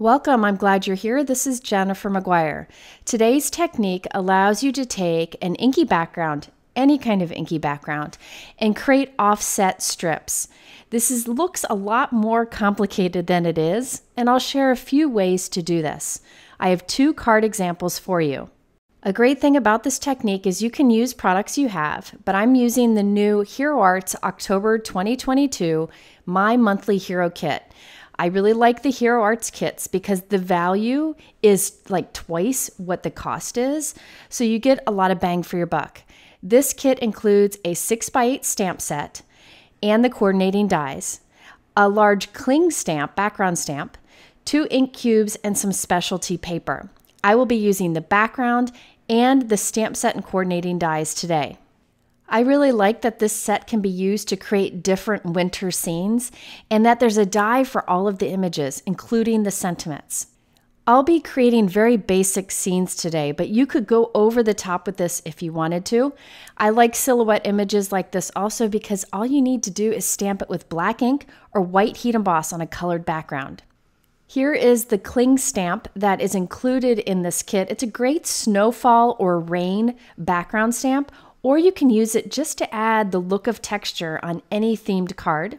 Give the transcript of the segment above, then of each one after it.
Welcome, I'm glad you're here. This is Jennifer McGuire. Today's technique allows you to take an inky background, any kind of inky background, and create offset strips. This is, looks a lot more complicated than it is, and I'll share a few ways to do this. I have two card examples for you. A great thing about this technique is you can use products you have, but I'm using the new Hero Arts October 2022 My Monthly Hero Kit. I really like the Hero Arts kits because the value is like twice what the cost is. So you get a lot of bang for your buck. This kit includes a 6x8 stamp set and the coordinating dies, a large cling stamp, background stamp, two ink cubes, and some specialty paper. I will be using the background and the stamp set and coordinating dies today. I really like that this set can be used to create different winter scenes and that there's a die for all of the images, including the sentiments. I'll be creating very basic scenes today, but you could go over the top with this if you wanted to. I like silhouette images like this also because all you need to do is stamp it with black ink or white heat emboss on a colored background. Here is the cling stamp that is included in this kit. It's a great snowfall or rain background stamp or you can use it just to add the look of texture on any themed card.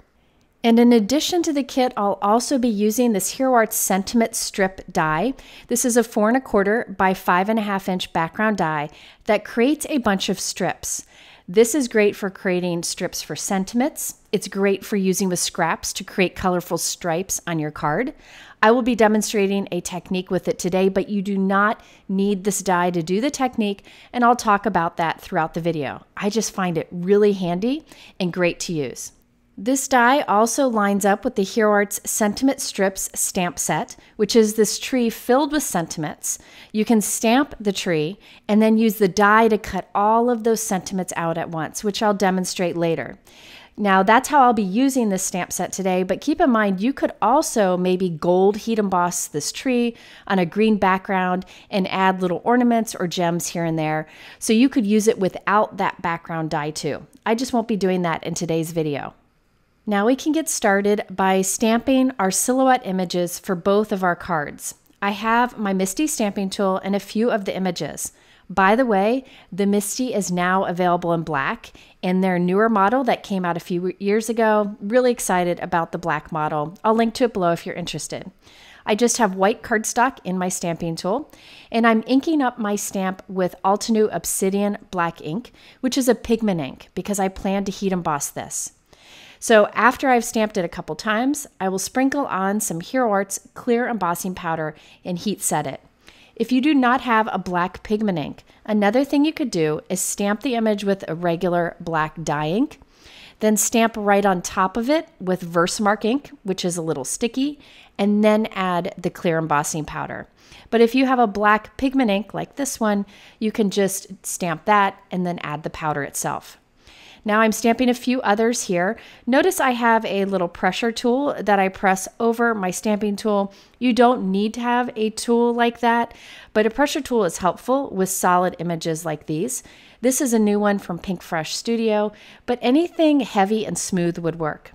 And in addition to the kit, I'll also be using this Hero Arts Sentiment Strip die. This is a four and a quarter by five and a half inch background die that creates a bunch of strips. This is great for creating strips for sentiments. It's great for using with scraps to create colorful stripes on your card. I will be demonstrating a technique with it today, but you do not need this die to do the technique, and I'll talk about that throughout the video. I just find it really handy and great to use. This die also lines up with the Hero Arts Sentiment Strips stamp set, which is this tree filled with sentiments. You can stamp the tree and then use the die to cut all of those sentiments out at once, which I'll demonstrate later. Now that's how I'll be using this stamp set today, but keep in mind you could also maybe gold heat emboss this tree on a green background and add little ornaments or gems here and there. So you could use it without that background die too. I just won't be doing that in today's video. Now we can get started by stamping our silhouette images for both of our cards. I have my MISTI stamping tool and a few of the images. By the way, the MISTI is now available in black in their newer model that came out a few years ago. Really excited about the black model. I'll link to it below if you're interested. I just have white cardstock in my stamping tool, and I'm inking up my stamp with Altenew Obsidian Black ink, which is a pigment ink, because I plan to heat emboss this. So after I've stamped it a couple times, I will sprinkle on some Hero Arts clear embossing powder and heat set it. If you do not have a black pigment ink, another thing you could do is stamp the image with a regular black dye ink, then stamp right on top of it with Versamark ink, which is a little sticky, and then add the clear embossing powder. But if you have a black pigment ink like this one, you can just stamp that and then add the powder itself. Now I'm stamping a few others here. Notice I have a little pressure tool that I press over my stamping tool. You don't need to have a tool like that, but a pressure tool is helpful with solid images like these. This is a new one from Pinkfresh Studio, but anything heavy and smooth would work.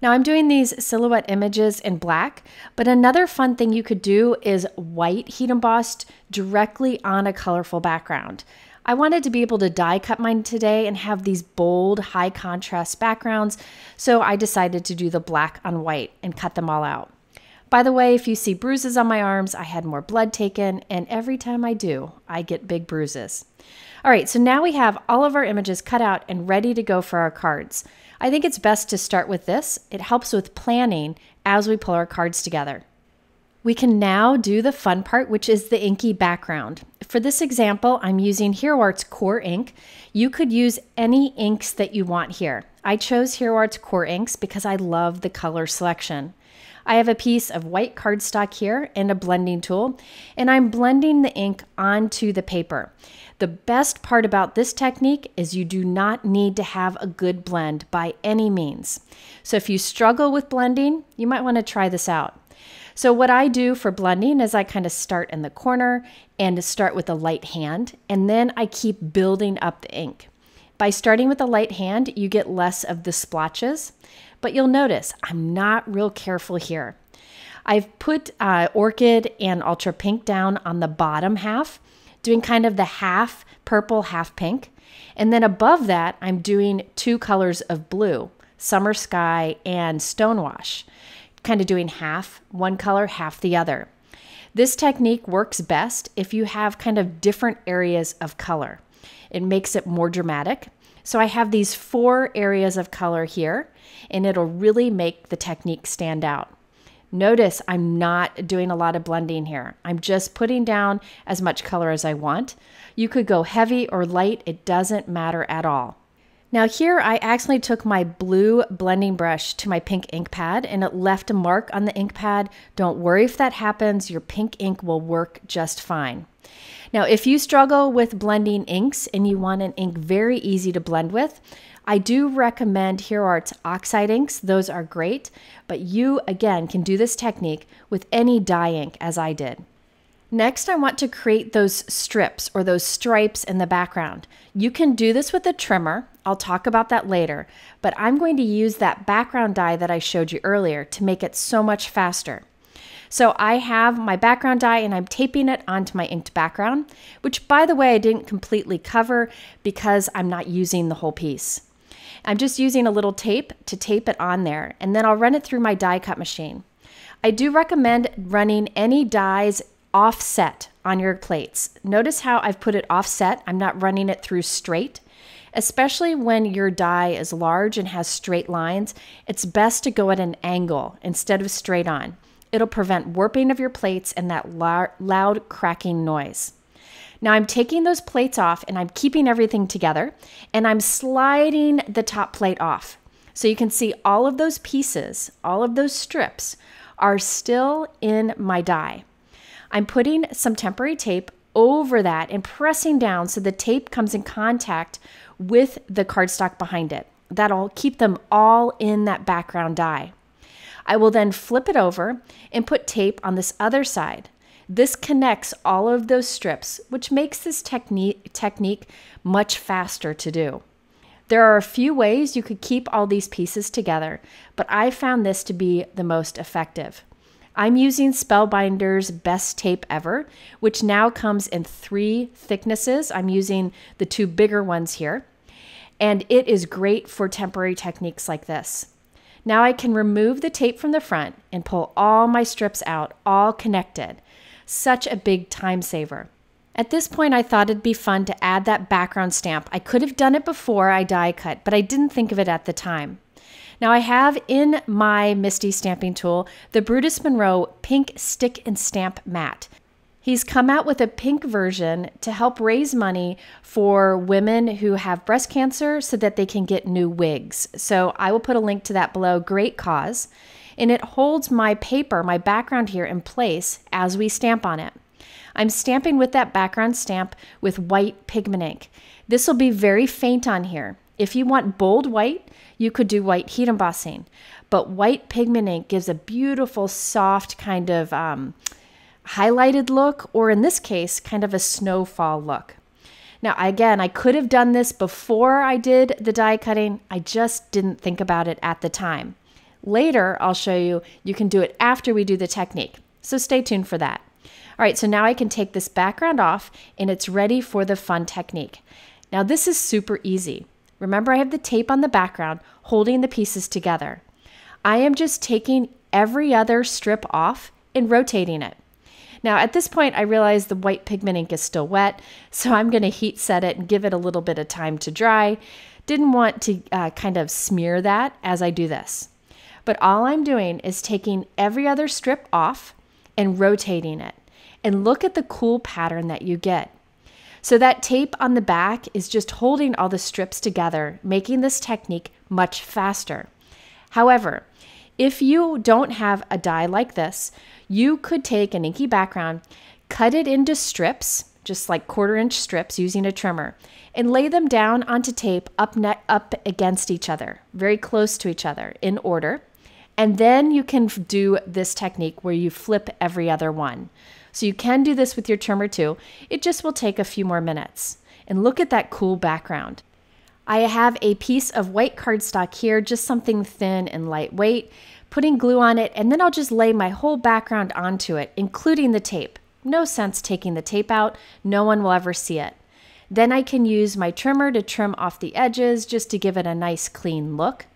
Now I'm doing these silhouette images in black, but another fun thing you could do is white heat embossed directly on a colorful background. I wanted to be able to die cut mine today and have these bold, high contrast backgrounds, so I decided to do the black on white and cut them all out. By the way, if you see bruises on my arms, I had more blood taken, and every time I do, I get big bruises. All right, so now we have all of our images cut out and ready to go for our cards. I think it's best to start with this. It helps with planning as we pull our cards together. We can now do the fun part, which is the inky background. For this example, I'm using Hero Arts Core ink. You could use any inks that you want here. I chose Hero Arts Core inks because I love the color selection. I have a piece of white cardstock here and a blending tool, and I'm blending the ink onto the paper. The best part about this technique is you do not need to have a good blend by any means. So if you struggle with blending, you might want to try this out. So what I do for blending is I kind of start in the corner and start with a light hand, and then I keep building up the ink. By starting with a light hand, you get less of the splotches, but you'll notice I'm not real careful here. I've put uh, Orchid and Ultra Pink down on the bottom half, doing kind of the half purple, half pink. And then above that, I'm doing two colors of blue, Summer Sky and Stonewash, kind of doing half one color, half the other. This technique works best if you have kind of different areas of color. It makes it more dramatic. So I have these four areas of color here, and it'll really make the technique stand out. Notice I'm not doing a lot of blending here. I'm just putting down as much color as I want. You could go heavy or light, it doesn't matter at all. Now here I accidentally took my blue blending brush to my pink ink pad and it left a mark on the ink pad. Don't worry if that happens, your pink ink will work just fine. Now if you struggle with blending inks and you want an ink very easy to blend with, I do recommend Hero Art's oxide inks. Those are great, but you again can do this technique with any dye ink as I did. Next, I want to create those strips or those stripes in the background. You can do this with a trimmer. I'll talk about that later, but I'm going to use that background die that I showed you earlier to make it so much faster. So I have my background die and I'm taping it onto my inked background, which by the way, I didn't completely cover because I'm not using the whole piece. I'm just using a little tape to tape it on there and then I'll run it through my die cut machine. I do recommend running any dies offset on your plates. Notice how I've put it offset. I'm not running it through straight. Especially when your die is large and has straight lines, it's best to go at an angle instead of straight on. It'll prevent warping of your plates and that loud cracking noise. Now I'm taking those plates off and I'm keeping everything together and I'm sliding the top plate off. So you can see all of those pieces, all of those strips are still in my die. I'm putting some temporary tape over that and pressing down so the tape comes in contact with the cardstock behind it. That'll keep them all in that background die. I will then flip it over and put tape on this other side. This connects all of those strips, which makes this technique, technique much faster to do. There are a few ways you could keep all these pieces together, but I found this to be the most effective. I'm using Spellbinder's Best Tape Ever, which now comes in three thicknesses. I'm using the two bigger ones here, and it is great for temporary techniques like this. Now I can remove the tape from the front and pull all my strips out, all connected. Such a big time saver. At this point, I thought it'd be fun to add that background stamp. I could have done it before I die cut, but I didn't think of it at the time. Now I have in my MISTI stamping tool the Brutus Monroe Pink Stick and Stamp Mat. He's come out with a pink version to help raise money for women who have breast cancer so that they can get new wigs. So I will put a link to that below. Great cause. And it holds my paper, my background here in place as we stamp on it. I'm stamping with that background stamp with white pigment ink. This will be very faint on here. If you want bold white, you could do white heat embossing, but white pigment ink gives a beautiful, soft kind of um, highlighted look, or in this case, kind of a snowfall look. Now, again, I could have done this before I did the die cutting. I just didn't think about it at the time. Later, I'll show you, you can do it after we do the technique. So stay tuned for that. All right, so now I can take this background off and it's ready for the fun technique. Now this is super easy. Remember I have the tape on the background holding the pieces together. I am just taking every other strip off and rotating it. Now at this point I realize the white pigment ink is still wet, so I'm going to heat set it and give it a little bit of time to dry. Didn't want to uh, kind of smear that as I do this. But all I'm doing is taking every other strip off and rotating it. And look at the cool pattern that you get. So that tape on the back is just holding all the strips together, making this technique much faster. However, if you don't have a die like this, you could take an inky background, cut it into strips, just like quarter inch strips using a trimmer, and lay them down onto tape up, up against each other, very close to each other in order. And then you can do this technique where you flip every other one. So you can do this with your trimmer too. It just will take a few more minutes. And look at that cool background. I have a piece of white cardstock here, just something thin and lightweight. putting glue on it, and then I'll just lay my whole background onto it, including the tape. No sense taking the tape out, no one will ever see it. Then I can use my trimmer to trim off the edges just to give it a nice clean look.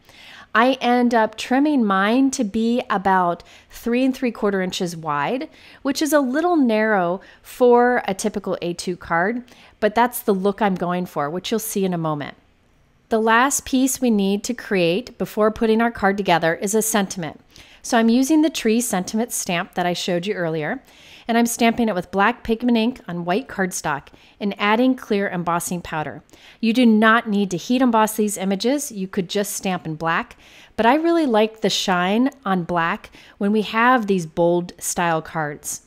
I end up trimming mine to be about three and three quarter inches wide, which is a little narrow for a typical A2 card, but that's the look I'm going for, which you'll see in a moment. The last piece we need to create before putting our card together is a sentiment. So I'm using the tree sentiment stamp that I showed you earlier and I'm stamping it with black pigment ink on white cardstock and adding clear embossing powder. You do not need to heat emboss these images, you could just stamp in black, but I really like the shine on black when we have these bold style cards.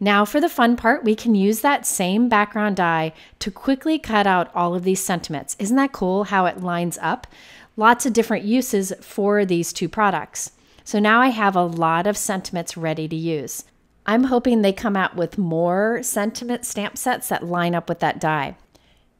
Now for the fun part, we can use that same background die to quickly cut out all of these sentiments. Isn't that cool how it lines up? Lots of different uses for these two products. So now I have a lot of sentiments ready to use. I'm hoping they come out with more sentiment stamp sets that line up with that die.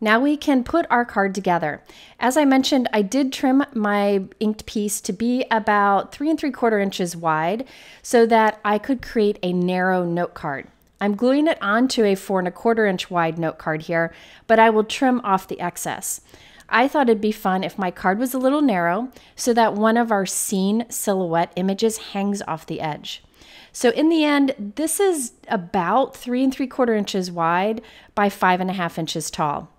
Now we can put our card together. As I mentioned, I did trim my inked piece to be about three and three quarter inches wide so that I could create a narrow note card. I'm gluing it onto a four and a quarter inch wide note card here, but I will trim off the excess. I thought it'd be fun if my card was a little narrow so that one of our scene silhouette images hangs off the edge. So in the end, this is about three and three quarter inches wide by five and a half inches tall.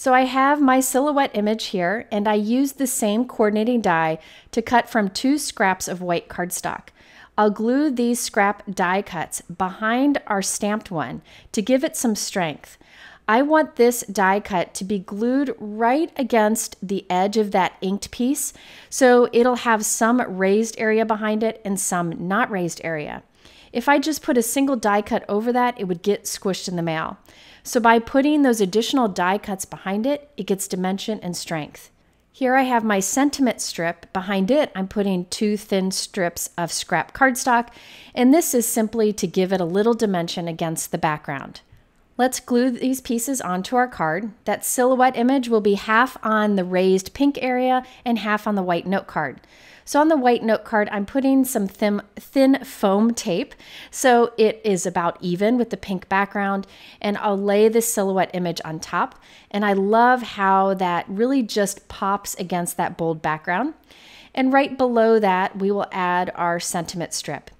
So I have my silhouette image here and I use the same coordinating die to cut from two scraps of white cardstock. I'll glue these scrap die cuts behind our stamped one to give it some strength. I want this die cut to be glued right against the edge of that inked piece so it'll have some raised area behind it and some not raised area. If I just put a single die cut over that, it would get squished in the mail. So by putting those additional die cuts behind it, it gets dimension and strength. Here I have my sentiment strip. Behind it, I'm putting two thin strips of scrap cardstock, and this is simply to give it a little dimension against the background. Let's glue these pieces onto our card. That silhouette image will be half on the raised pink area and half on the white note card. So on the white note card, I'm putting some thin, thin foam tape so it is about even with the pink background and I'll lay the silhouette image on top. And I love how that really just pops against that bold background. And right below that, we will add our sentiment strip.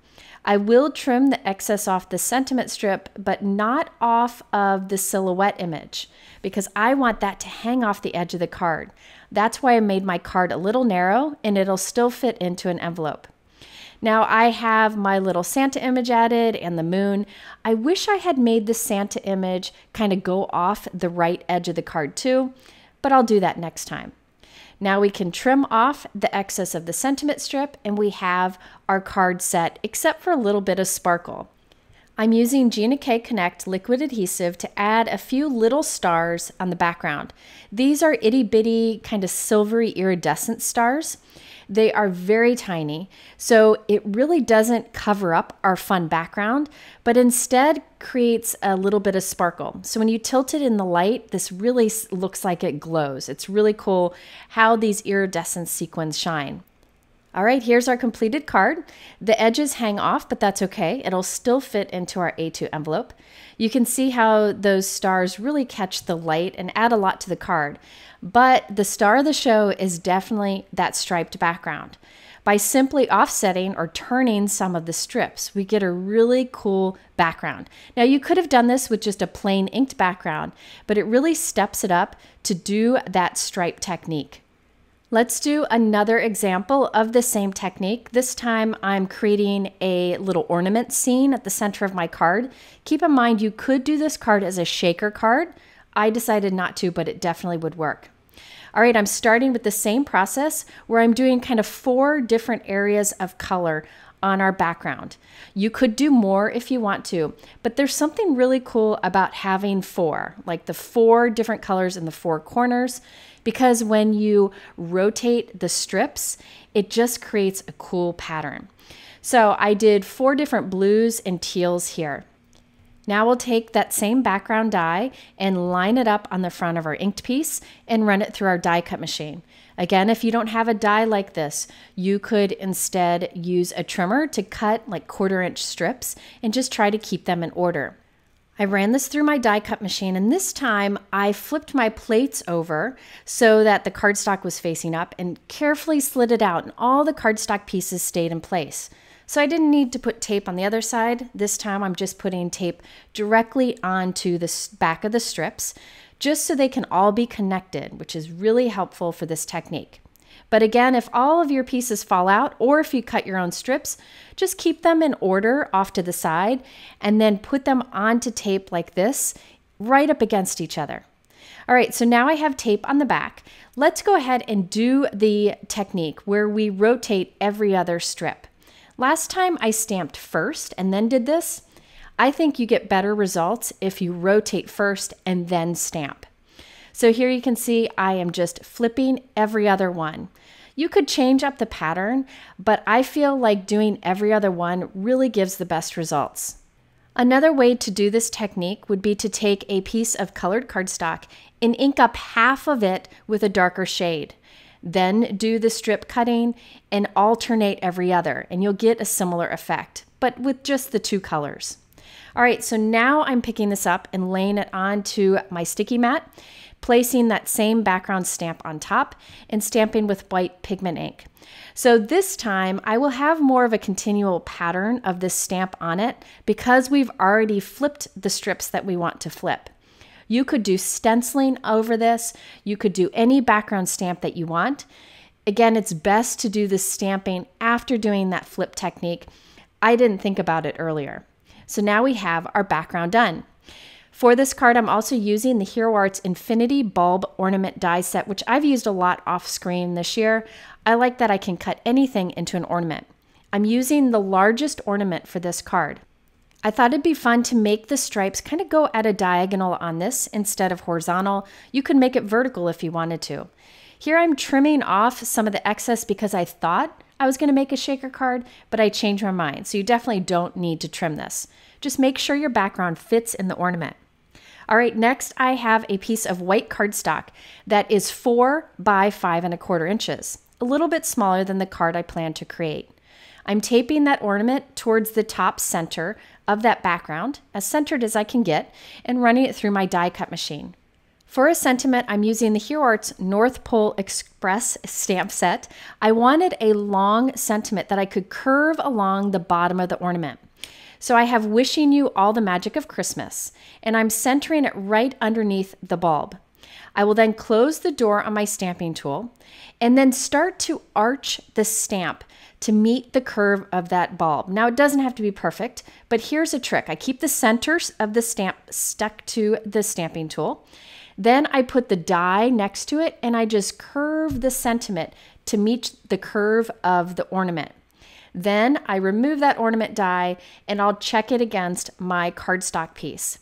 I will trim the excess off the sentiment strip, but not off of the silhouette image because I want that to hang off the edge of the card. That's why I made my card a little narrow and it'll still fit into an envelope. Now I have my little Santa image added and the moon. I wish I had made the Santa image kind of go off the right edge of the card too, but I'll do that next time. Now we can trim off the excess of the sentiment strip and we have our card set except for a little bit of sparkle. I'm using Gina K Connect liquid adhesive to add a few little stars on the background. These are itty bitty kind of silvery iridescent stars. They are very tiny, so it really doesn't cover up our fun background, but instead creates a little bit of sparkle. So when you tilt it in the light, this really looks like it glows. It's really cool how these iridescent sequins shine. All right, here's our completed card. The edges hang off, but that's okay. It'll still fit into our A2 envelope. You can see how those stars really catch the light and add a lot to the card. But the star of the show is definitely that striped background. By simply offsetting or turning some of the strips, we get a really cool background. Now, you could have done this with just a plain inked background, but it really steps it up to do that stripe technique. Let's do another example of the same technique. This time I'm creating a little ornament scene at the center of my card. Keep in mind you could do this card as a shaker card. I decided not to, but it definitely would work. All right, I'm starting with the same process where I'm doing kind of four different areas of color on our background. You could do more if you want to, but there's something really cool about having four, like the four different colors in the four corners, because when you rotate the strips, it just creates a cool pattern. So I did four different blues and teals here. Now we'll take that same background die and line it up on the front of our inked piece and run it through our die cut machine. Again, if you don't have a die like this, you could instead use a trimmer to cut like quarter inch strips and just try to keep them in order. I ran this through my die cut machine and this time I flipped my plates over so that the cardstock was facing up and carefully slid it out and all the cardstock pieces stayed in place. So I didn't need to put tape on the other side. This time I'm just putting tape directly onto the back of the strips just so they can all be connected, which is really helpful for this technique. But again, if all of your pieces fall out or if you cut your own strips, just keep them in order off to the side and then put them onto tape like this right up against each other. All right, so now I have tape on the back. Let's go ahead and do the technique where we rotate every other strip. Last time I stamped first and then did this. I think you get better results if you rotate first and then stamp. So here you can see I am just flipping every other one. You could change up the pattern, but I feel like doing every other one really gives the best results. Another way to do this technique would be to take a piece of colored cardstock and ink up half of it with a darker shade. Then do the strip cutting and alternate every other, and you'll get a similar effect, but with just the two colors. All right, so now I'm picking this up and laying it onto my sticky mat placing that same background stamp on top and stamping with white pigment ink. So this time I will have more of a continual pattern of this stamp on it because we've already flipped the strips that we want to flip. You could do stenciling over this. You could do any background stamp that you want. Again, it's best to do the stamping after doing that flip technique. I didn't think about it earlier. So now we have our background done. For this card, I'm also using the Hero Arts Infinity Bulb Ornament die set, which I've used a lot off screen this year. I like that I can cut anything into an ornament. I'm using the largest ornament for this card. I thought it'd be fun to make the stripes kind of go at a diagonal on this instead of horizontal. You could make it vertical if you wanted to. Here I'm trimming off some of the excess because I thought I was going to make a shaker card, but I changed my mind. So you definitely don't need to trim this. Just make sure your background fits in the ornament. All right, next I have a piece of white cardstock that is four by five and a quarter inches, a little bit smaller than the card I plan to create. I'm taping that ornament towards the top center of that background, as centered as I can get, and running it through my die cut machine. For a sentiment, I'm using the Hero Arts North Pole Express stamp set. I wanted a long sentiment that I could curve along the bottom of the ornament. So I have Wishing You All the Magic of Christmas, and I'm centering it right underneath the bulb. I will then close the door on my stamping tool and then start to arch the stamp to meet the curve of that bulb. Now it doesn't have to be perfect, but here's a trick. I keep the centers of the stamp stuck to the stamping tool. Then I put the die next to it and I just curve the sentiment to meet the curve of the ornament. Then I remove that ornament die and I'll check it against my cardstock piece.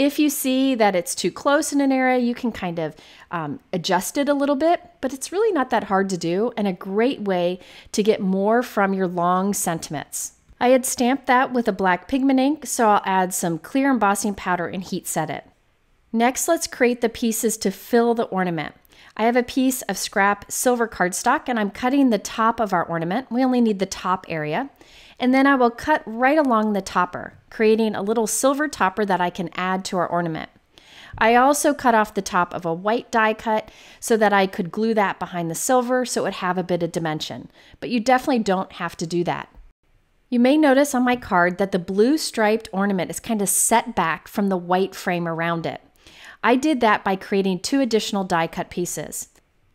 If you see that it's too close in an area, you can kind of um, adjust it a little bit, but it's really not that hard to do and a great way to get more from your long sentiments. I had stamped that with a black pigment ink, so I'll add some clear embossing powder and heat set it. Next, let's create the pieces to fill the ornament. I have a piece of scrap silver cardstock and I'm cutting the top of our ornament. We only need the top area. And then I will cut right along the topper, creating a little silver topper that I can add to our ornament. I also cut off the top of a white die cut so that I could glue that behind the silver so it would have a bit of dimension. But you definitely don't have to do that. You may notice on my card that the blue striped ornament is kind of set back from the white frame around it. I did that by creating two additional die cut pieces.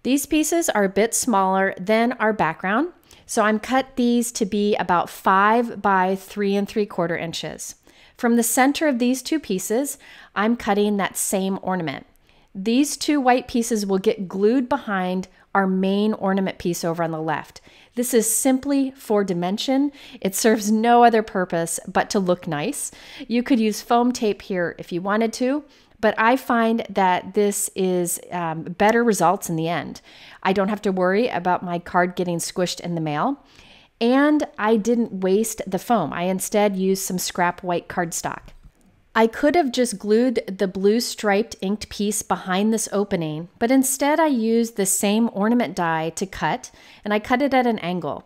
These pieces are a bit smaller than our background, so I'm cut these to be about five by three and three quarter inches. From the center of these two pieces, I'm cutting that same ornament. These two white pieces will get glued behind our main ornament piece over on the left. This is simply for dimension. It serves no other purpose but to look nice. You could use foam tape here if you wanted to, but I find that this is um, better results in the end. I don't have to worry about my card getting squished in the mail. And I didn't waste the foam. I instead used some scrap white cardstock. I could have just glued the blue striped inked piece behind this opening, but instead I used the same ornament die to cut, and I cut it at an angle.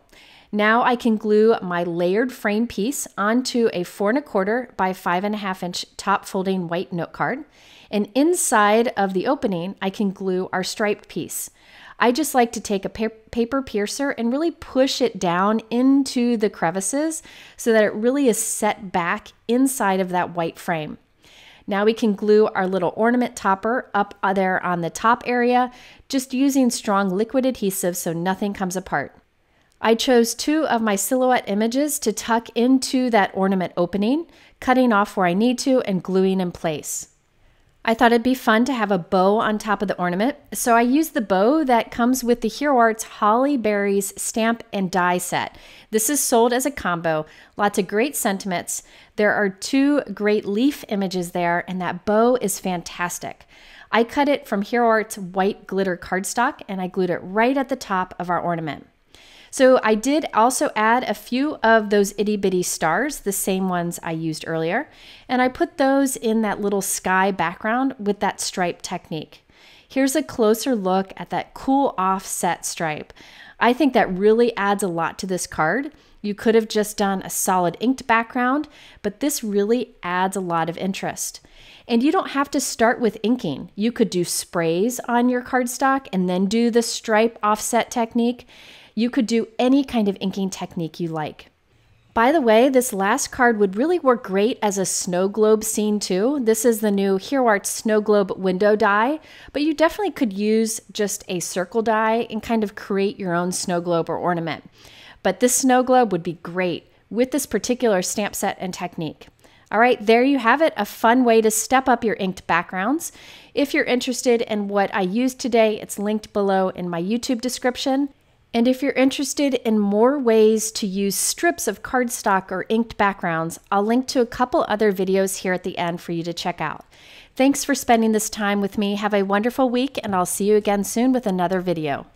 Now I can glue my layered frame piece onto a four and a quarter by five and a half inch top folding white note card. And inside of the opening, I can glue our striped piece. I just like to take a paper piercer and really push it down into the crevices so that it really is set back inside of that white frame. Now we can glue our little ornament topper up uh, there on the top area, just using strong liquid adhesive so nothing comes apart. I chose two of my silhouette images to tuck into that ornament opening, cutting off where I need to and gluing in place. I thought it'd be fun to have a bow on top of the ornament, so I used the bow that comes with the Hero Arts Holly Berries stamp and die set. This is sold as a combo, lots of great sentiments. There are two great leaf images there, and that bow is fantastic. I cut it from Hero Arts white glitter cardstock and I glued it right at the top of our ornament. So I did also add a few of those itty bitty stars, the same ones I used earlier, and I put those in that little sky background with that stripe technique. Here's a closer look at that cool offset stripe. I think that really adds a lot to this card. You could have just done a solid inked background, but this really adds a lot of interest. And you don't have to start with inking. You could do sprays on your cardstock and then do the stripe offset technique. You could do any kind of inking technique you like. By the way, this last card would really work great as a snow globe scene too. This is the new Hero Arts Snow Globe window die, but you definitely could use just a circle die and kind of create your own snow globe or ornament. But this snow globe would be great with this particular stamp set and technique. All right, there you have it, a fun way to step up your inked backgrounds. If you're interested in what I used today, it's linked below in my YouTube description. And if you're interested in more ways to use strips of cardstock or inked backgrounds, I'll link to a couple other videos here at the end for you to check out. Thanks for spending this time with me. Have a wonderful week, and I'll see you again soon with another video.